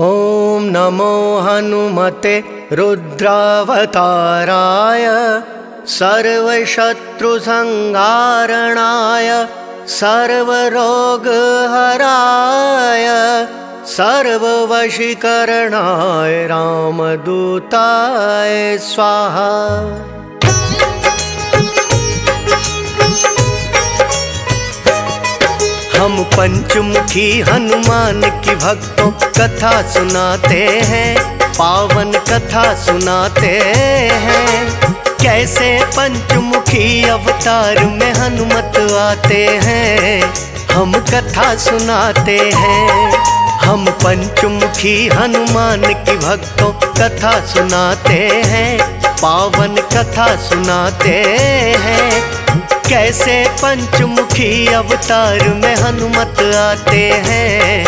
ॐ नमो हनुमते रुद्रावताराय सर्वशत्रुसंहारणाय सर्वरोगहराय सर्ववशीकरणाय रामदूताय स्वाहा। पंचमुखी हनुमान की भक्तों कथा सुनाते हैं, पावन कथा सुनाते हैं। कैसे पंचमुखी अवतार में हनुमत आते हैं, हम कथा सुनाते हैं। हम पंचमुखी हनुमान की भक्तों कथा सुनाते हैं, पावन कथा सुनाते हैं। कैसे पंचमुखी अवतार में हनुमत आते हैं?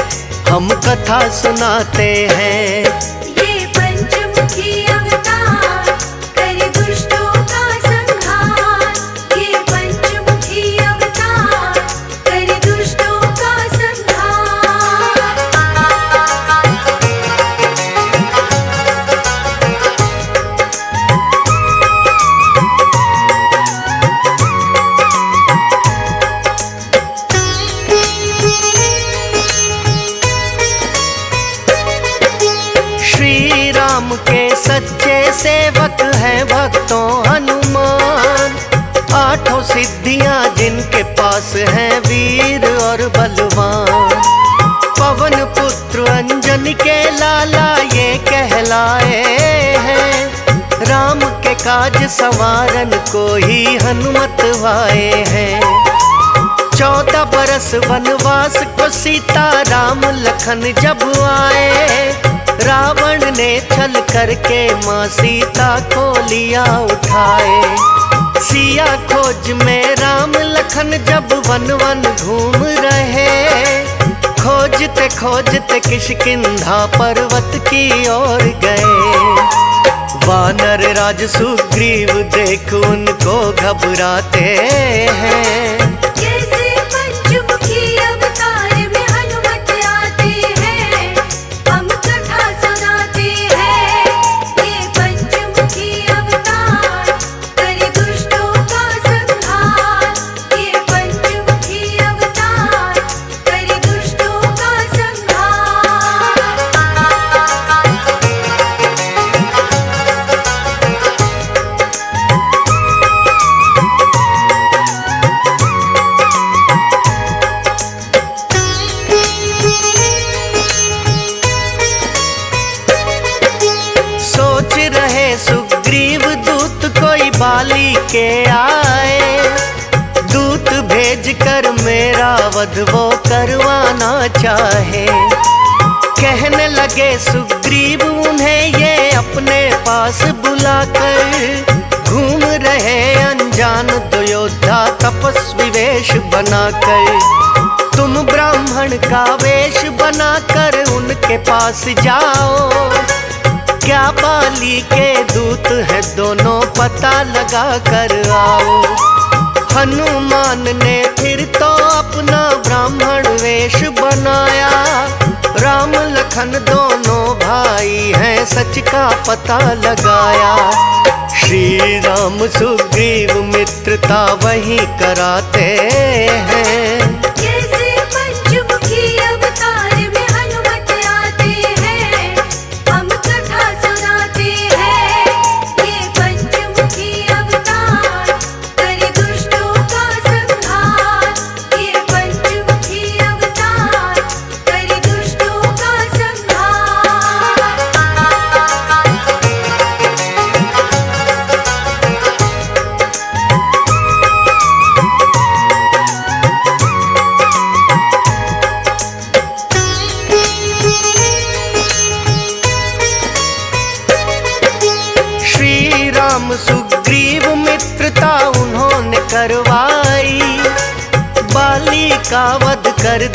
हम कथा सुनाते हैं। ये पंचमुखी कहलाए हैं। राम के काज संवारन को ही हनुमत वाए हैं। चौदह बरस वनवास को सीता राम लखन जब आए। रावण ने छल करके माँ सीता को लिया उठाए। सिया खोज में राम लखन जब वन वन घूम रहे। खोजते खोजते किशकिंधा पर्वत की ओर गए। वानर राज सुग्रीव देख उनको घबराते हैं। वध वो करवाना चाहे। कहने लगे, सुग्रीव, उन्हें ये अपने पास बुलाकर घूम रहे अनजान दो योद्धा तपस्वी वेश बनाकर। तुम ब्राह्मण का वेश बनाकर उनके पास जाओ। क्या बाली के दूत है दोनों पता लगा कर आओ। हनुमान ने फिर ब्राह्मण वेश बनाया। राम लखन दोनों भाई हैं, सच का पता लगाया। श्री राम सुग्रीव मित्रता वही कराते हैं।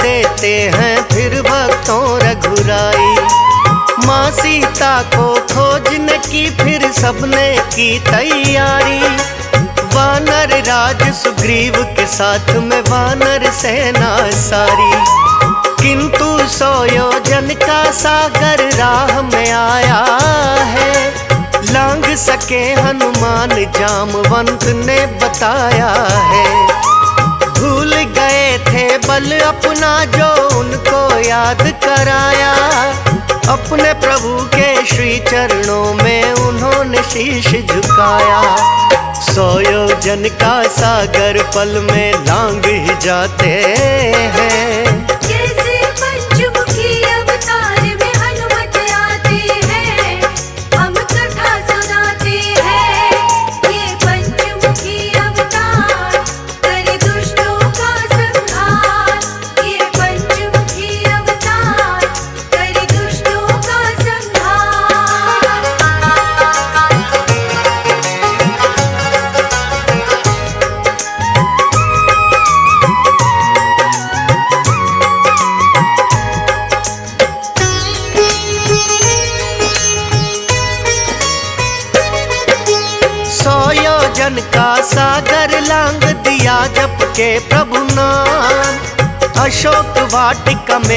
देते हैं फिर भक्तों रघुराई। माँ सीता को खोजने की फिर सबने की तैयारी। वानर राज सुग्रीव के साथ में वानर सेना सारी। किंतु सोयोजन का सागर राह में आया है। लांग सके हनुमान जामवंत ने बताया है। थे बल अपना जो उनको याद कराया। अपने प्रभु के श्री चरणों में उन्होंने शीश झुकाया। सोयोजन का सागर पल में लांग ही जाते हैं।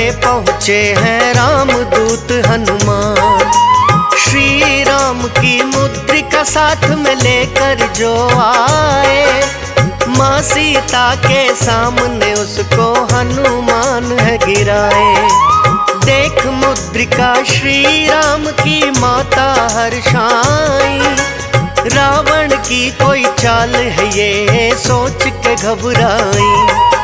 में पहुँचे हैं राम दूत हनुमान। श्री राम की मुद्रिका साथ में लेकर जो आए। माँ सीता के सामने उसको हनुमान है गिराए। देख मुद्रिका श्री राम की माता हर्षाई रावण की कोई चाल है ये, सोच के घबराई।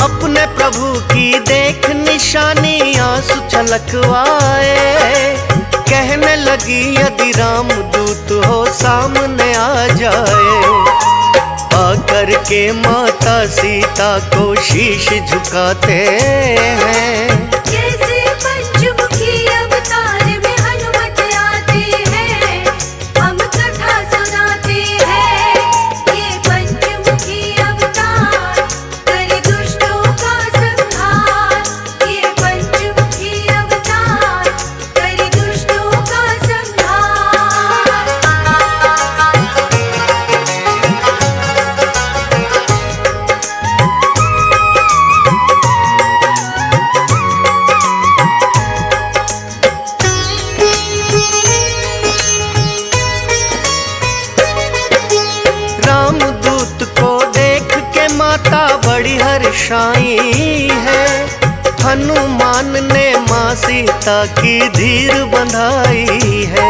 अपने प्रभु की देख निशानी आँसू छलकवाए। कहने लगी, यदि राम दूत हो, सामने आ जाए। आकर के माता सीता को शीश झुकाते हैं। बड़ी हर्षाई है। हनुमान ने माँ सीता की धीर बंधाई है।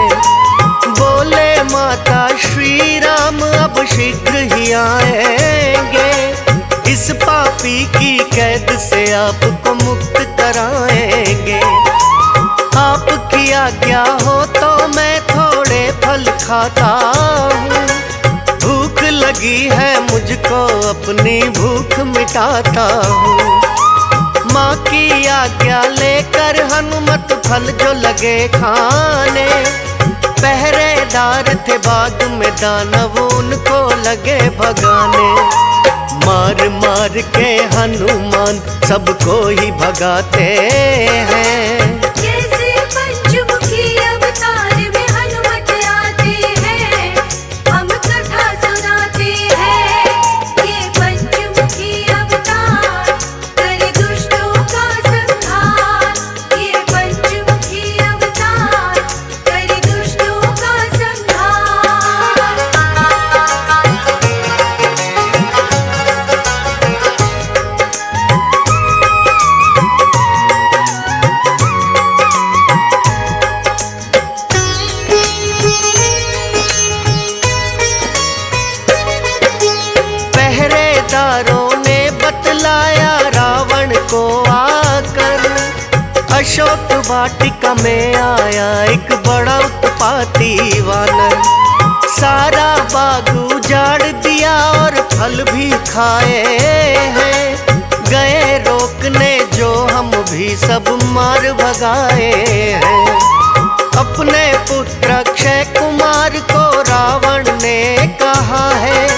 बोले माता श्री राम अब शीघ्र ही आएँगे। इस पापी की कैद से आपको मुक्त कराएँगे। आपकी आज्ञा हो तो मैं थोड़े फल खाता हूँ। लगी है मुझको, अपनी भूख मिटाता हूँ। माँ की आज्ञा लेकर हनुमत फल जो लगे खाने। पहरेदार थे बाग में दानव उनको लगे भगाने। मार मार के हनुमान सबको ही भगाते हैं। रोकने जो हम भी सब मार भगाए हैं। अपने पुत्र अक्षय कुमार को रावण ने कहा है,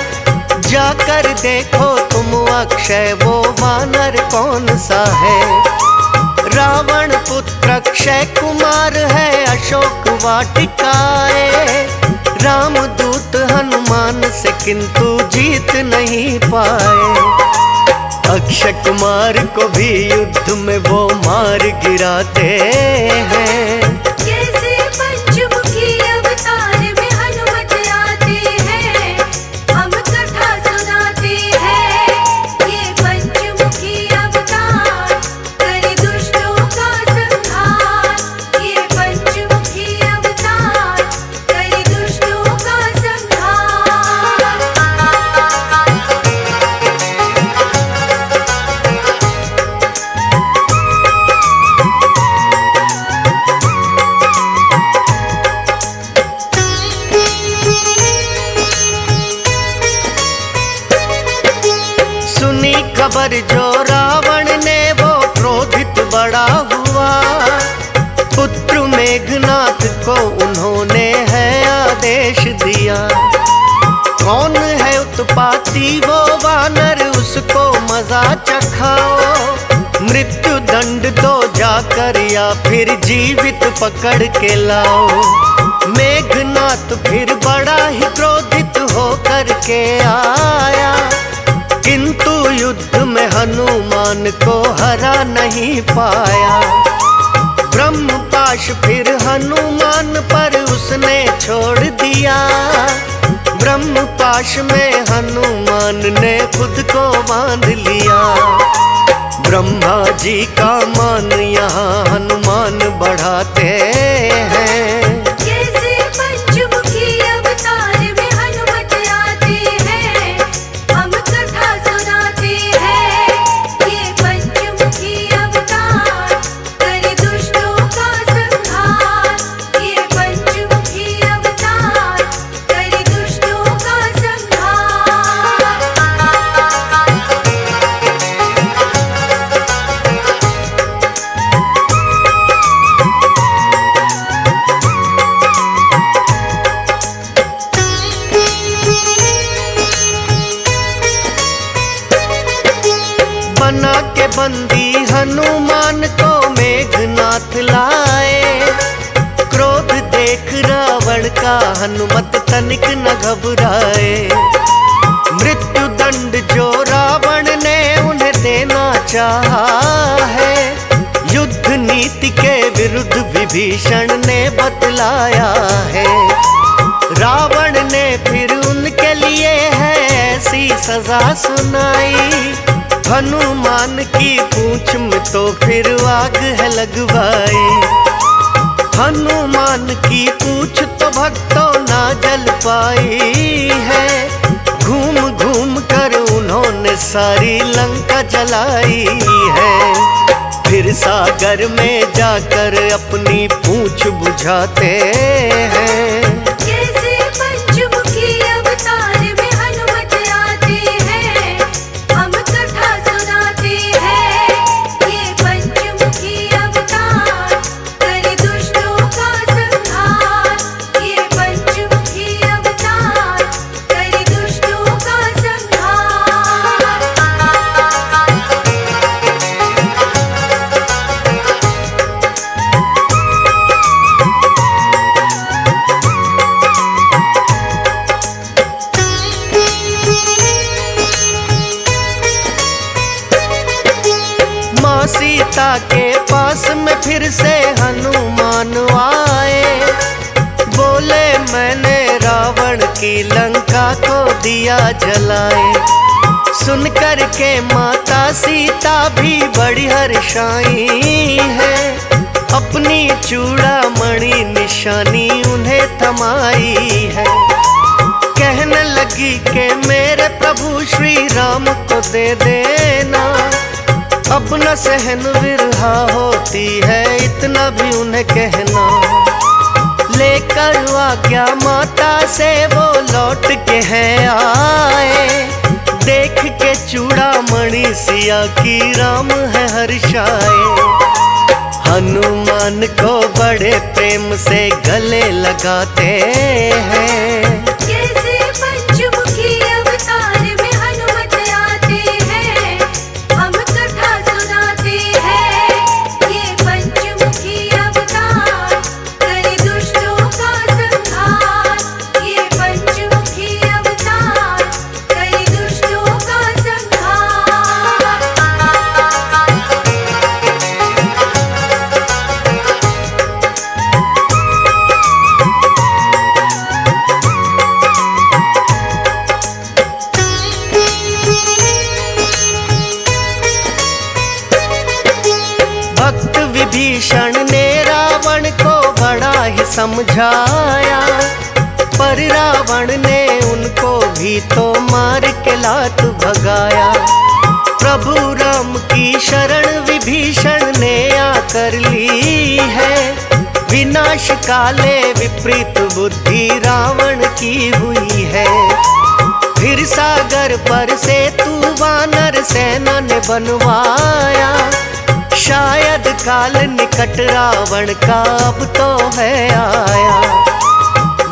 जाकर देखो तुम अक्षय, वो वानर कौन सा है? रावण पुत्र अक्षय कुमार है, अशोक वाटिकाए। रामदूत हनुमान से किंतु जीत नहीं पाए। अक्षय कुमार को भी युद्ध में वो मार गिराते हैं। या फिर जीवित पकड़ के लाओ। मेघनाथ फिर बड़ा ही क्रोधित होकर के आया। किंतु युद्ध में हनुमान को हरा नहीं पाया। ब्रह्म पाश फिर हनुमान पर उसने छोड़ दिया। ब्रह्म पाश में हनुमान ने खुद को बाँध लिया। ब्रह्मा जी का मान यहाँ हनुमान बढ़ाते का हनुमत तनिक न घबराए। मृत्यु दंड जो रावण ने उन्हें देना चाहा है, युद्ध नीति के विरुद्ध विभीषण ने बतलाया है। रावण ने फिर उनके लिए है ऐसी सजा सुनाई। हनुमान की पूंछ में तो फिर आग है लगवाई। हनुमान की पूछ तो भक्तों ना जल पाई है। घूम घूम कर उन्होंने सारी लंका जलाई है। फिर सागर में जाकर अपनी पूछ बुझाते हैं। सुन कर के माता सीता भी बड़ी हर्षाई है। अपनी चूड़ा मणि निशानी उन्हें थमाई है। कहने लगी के मेरे प्रभु श्री राम को दे देना। अपना सहन विरहा होती है, इतना भी उन्हें कहना। लेकर आज्ञा माता से वो लौट के हैं आए। देख के चूड़ा मणि सिया की राम है हर्षाए हनुमान को बड़े प्रेम से गले लगाते हैं। समझाया, पर रावण ने उनको भी तो मार के लात भगाया। प्रभु राम की शरण विभीषण ने आकर ली है। विनाश काले विपरीत बुद्धि रावण की हुई है। फिर सागर पर से तू वानर सेना ने बनवाया। शायद काल निकट रावण का अब तो है आया।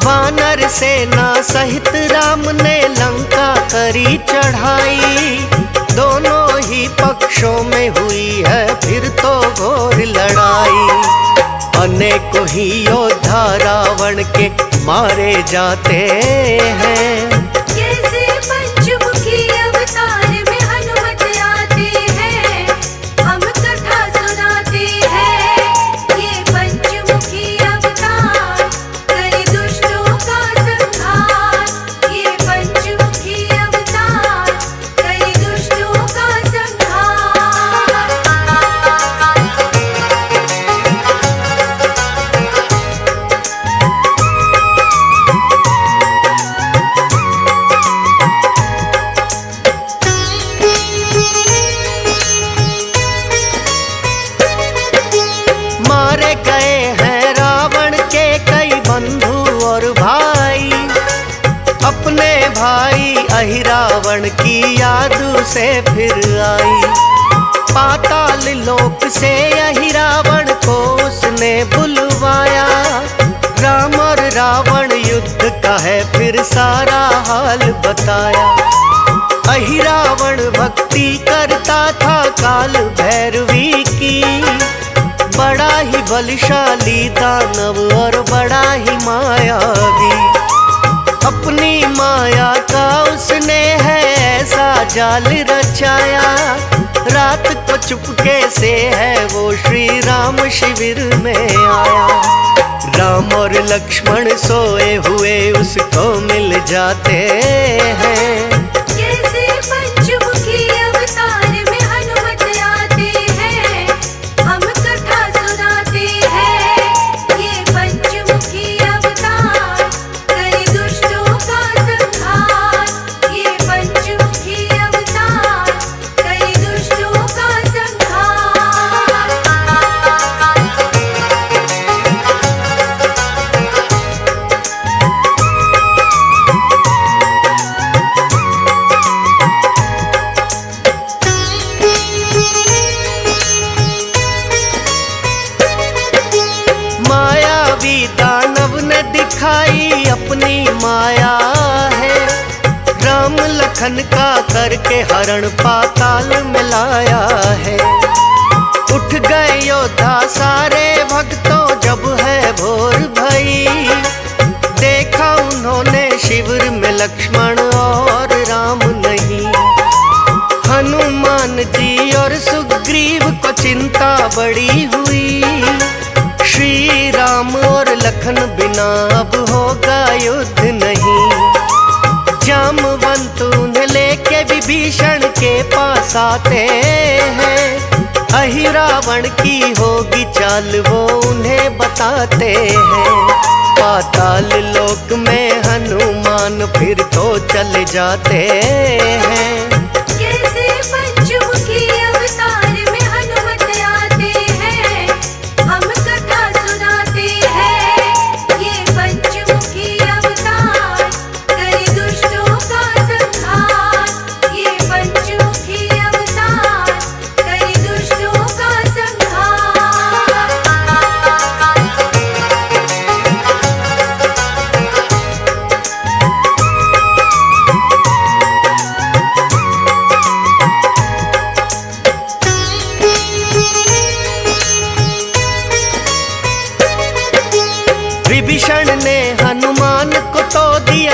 वानर सेना सहित राम ने लंका करी चढ़ाई। दोनों ही पक्षों में हुई है फिर तो घोर लड़ाई। अनेकों ही योद्धा रावण के मारे जाते हैं। से फिर आई। पाताल लोक से यही अहिरावण को उसने बुलवाया। राम और रावण युद्ध का है फिर सारा हाल बताया। अहिरावण भक्ति करता था काल भैरवी की। बड़ा ही बलशाली दानव और बड़ा ही मायावी। अपनी माया का उसने जाल रचाया। रात को चुपके से है वो श्री राम शिविर में आया। राम और लक्ष्मण सोए हुए उसको मिल जाते हैं। करके पास हैं। हैं अहिरावण की होगी चाल, वो उन्हें बताते हैं। पाताल लोक में हनुमान फिर तो चले जाते हैं।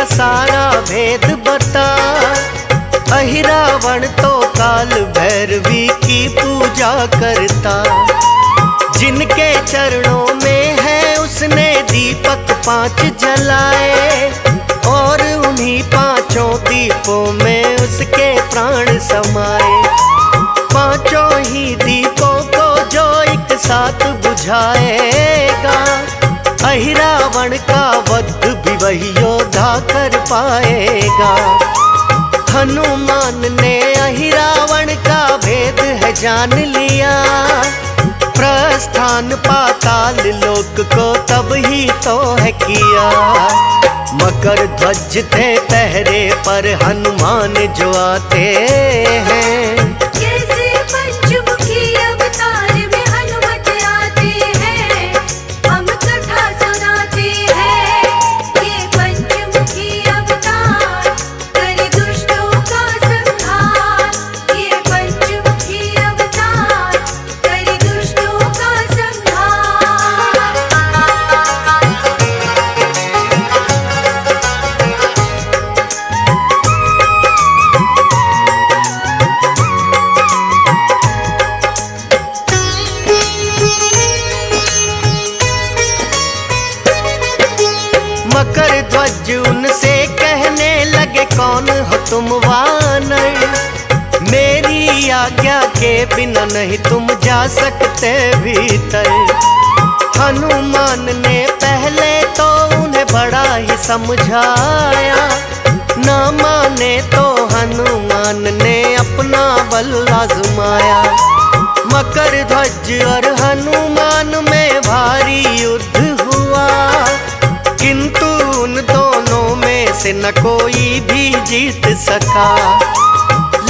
सारा भेद बता। अहिरावण तो काल भैरवी की पूजा करता। जिनके चरणों में है उसने दीपक पाँच जलाए। और उन्हीं पाँचों दीपों में उसके प्राण समाए। पाँचों ही दीपों को जो एक साथ बुझाएगा। अहिरावण का वध भी वही कर पाएगा। हनुमान ने अहिरावण का भेद है जान लिया। प्रस्थान पाताल लोक को तब ही तो है किया। मकर ध्वज थे पहरे पर हनुमान जो आते हैं। नहीं तुम जा सकते भीतर। हनुमान ने पहले तो उन्हें बड़ा ही समझाया। ना माने तो हनुमान ने अपना बल आजमाया। मकर ध्वज और हनुमान में भारी युद्ध हुआ। किंतु उन दोनों में से न कोई भी जीत सका।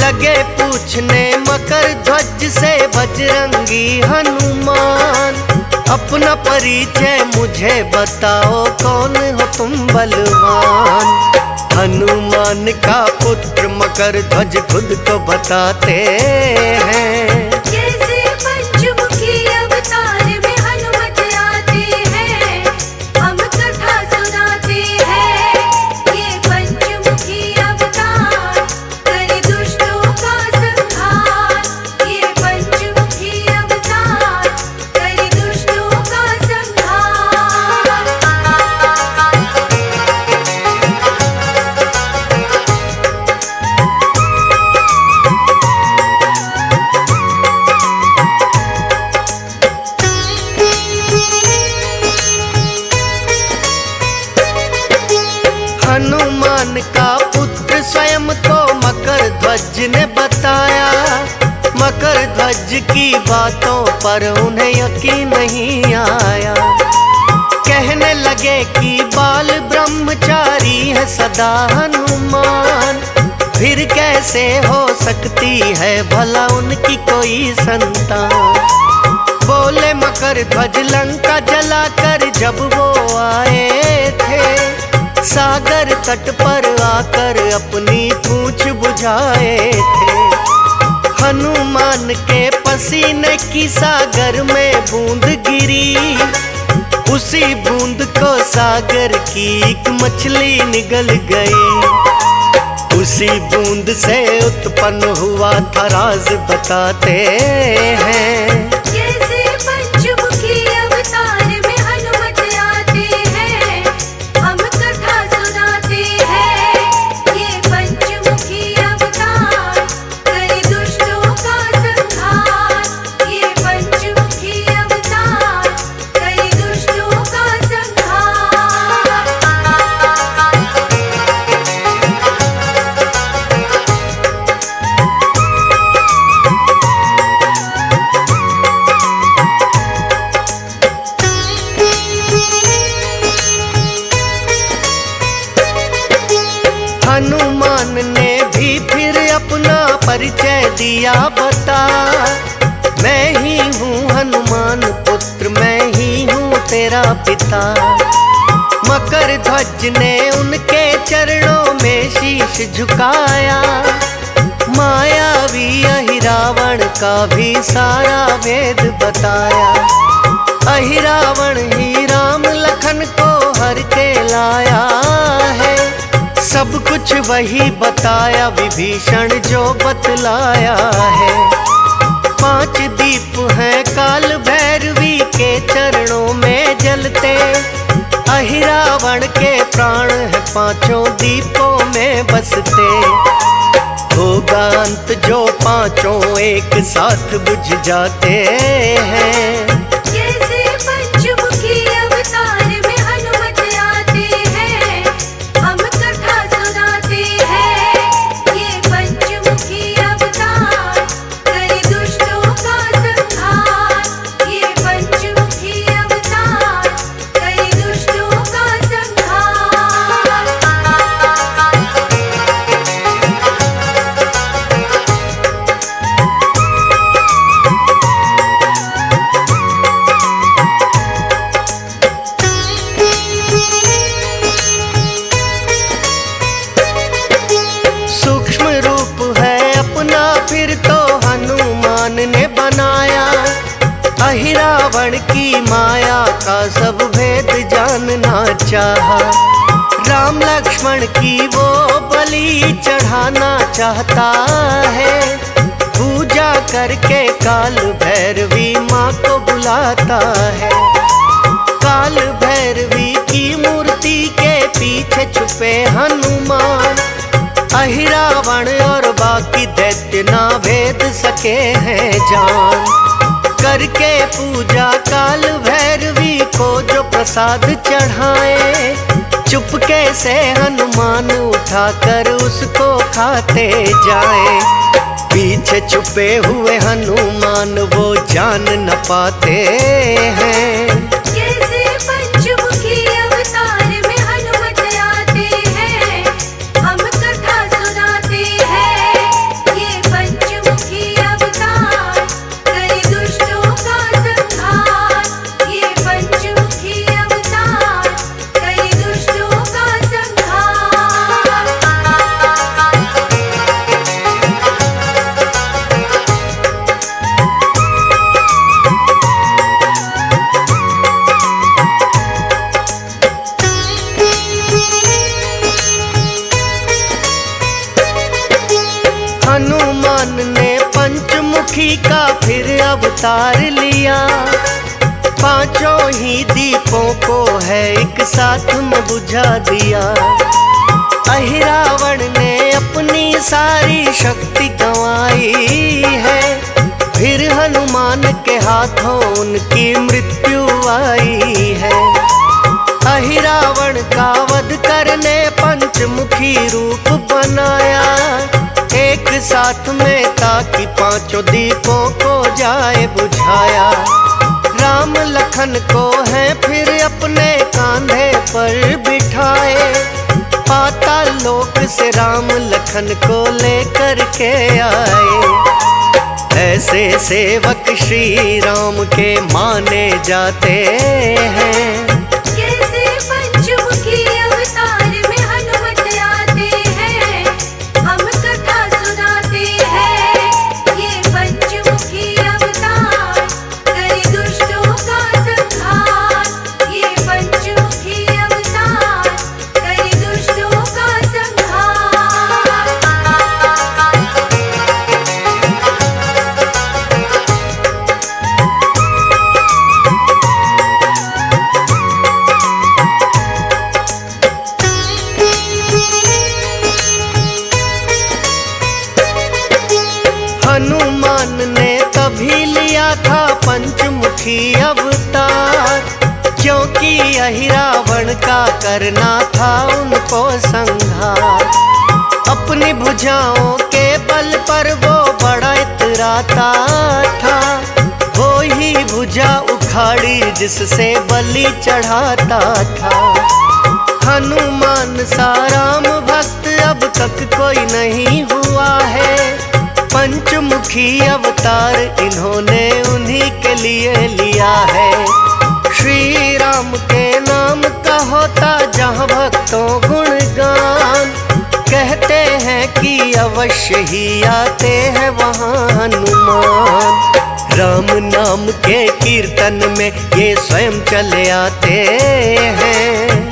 लगे पूछने, मकर ध्वज से बजरंगी हनुमान। अपना परिचय मुझे बताओ, कौन हो तुम बलवान? हनुमान का पुत्र मकर ध्वज खुद को बताते हैं। की बातों पर उन्हें यकीन नहीं आया। कहने लगे कि बाल ब्रह्मचारी है सदा हनुमान। फिर कैसे हो सकती है भला उनकी कोई संतान? बोले, मकर ध्वज लंका जलाकर जब वो आए थे, सागर तट पर आकर अपनी पूछ बुझाए थे। हनुमान के पसीने की सागर में बूंद गिरी। उसी बूंद को सागर की एक मछली निगल गई। उसी बूंद से उत्पन्न हुआ था राज बताते हैं। पिता। मकर ध्वज ने उनके चरणों में शीश झुकाया। मायावी अहिरावण का भी सारा वेद बताया। अहिरावण ही राम लखन को हर के लाया है। सब कुछ वही बताया, विभीषण जो बतलाया है। पाँच दीप जलते, अहिरावण के प्राण है पाँचों दीपों में बसते। होगा अंत जो पाँचों एक साथ बुझ जाते हैं। चाहता है। पूजा करके काल भैरवी माँ को बुलाता है। काल भैरवी की मूर्ति के पीछे छुपे हनुमान। अहिरावण और बाकी दैत्य ना भेद सके हैं जान। करके पूजा काल भैरवी को जो प्रसाद चढ़ाए चुपके से हनुमान उठा कर उसको खाते जाए? पीछे छुपे हुए हनुमान वो जान न पाते हैं। हनुमान ने पंचमुखी का फिर अवतार लिया। पाँचों ही दीपों को है एक साथ में बुझा दिया। अहिरावण ने अपनी सारी शक्ति गंवाई है। फिर हनुमान के हाथों उनकी मृत्यु आई है। अहिरावण का वध करने पंचमुखी रूप बनाया। एक साथ में ताकि पाँचों दीपों को जाए बुझाया। राम लखन को है फिर अपने कांधे पर बिठाए। पाता लोक से राम लखन को लेकर के आए। ऐसे सेवक श्री राम के माने जाते हैं। कैसे चढ़ाता था। हनुमान सा राम भक्त अब तक कोई नहीं हुआ है। पंचमुखी अवतार इन्होंने उन्हीं के लिए लिया है। श्री राम के नाम का होता जहाँ भक्तों गुणगान। कहते हैं कि अवश्य ही आते हैं वहाँ हनुमान। राम नाम के कीर्तन में ये स्वयं चले आते हैं।